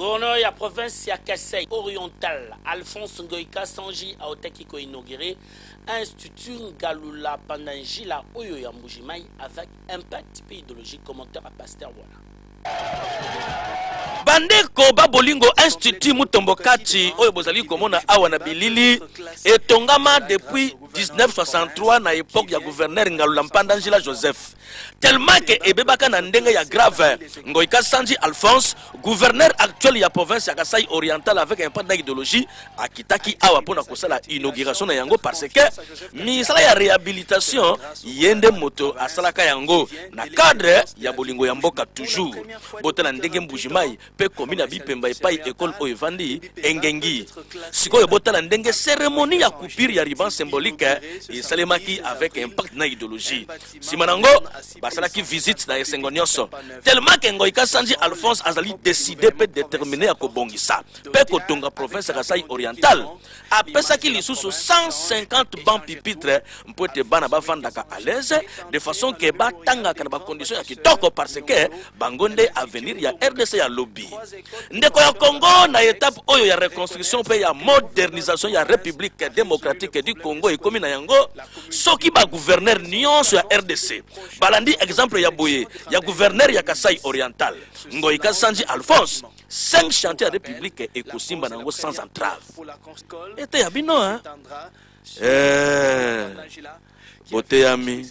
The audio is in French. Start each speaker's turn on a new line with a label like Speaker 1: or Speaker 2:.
Speaker 1: gouverneur ya province ya kasai oriental alphonse ngoika sanji aotaki koinaugure institut ngalula pendant njila oyo ya mbujimai avec impact idéologique commentaire à pasteur voilà
Speaker 2: bandeko babolingo institut mutombo kati oyo bozali komona awa na bilili etongama depuis 1963 na epoke ya guverner ngalula mpanda njila joseph. Tellement ke ebebaka na ndenge ya grave. Ngoika sanji alphonse gouverneur actuel ya province ya kasai oriental avec un na idéologie akitaki awa mpona kosala inauguration na yango parce que misala ya réhabilitation ye nde moto asalaka yango na cadre ya bolingo ya mboka toujours. Botala ndenge mbujimai mpe komi na bipemba epai ekole oyo evandi engengi. Sikoyo botala ndenge cérémonie ya coupure ya riban symbolique esalemaki avec impact na idéologie nsima nango basalaki visite na esengo nyonso. Tellement ke ngoika sanji alphonse azali décide mpe déterminé ya kobongisa. Mpe kotonga province ya kasai oriental. Apesaki lisusu 150 ban pipitre mpo ete bana bavandaka à l'aise de façon ke batangaka na bacondition ya kitoko parce que bango nde avenir ya rdc ya lobi ndeko ya congo na étape oyo ya reconstruction mpe ya modernisation ya république démocratique du congo ekomi na yango soki baguverner nyonso ya rdc balandi exemple ya boye ya guverner ya kasai oriental ngoika sanji alphonse 5 chantier ya république ekosimba na yango sans entrave ete ya bino hein? eh, boteyami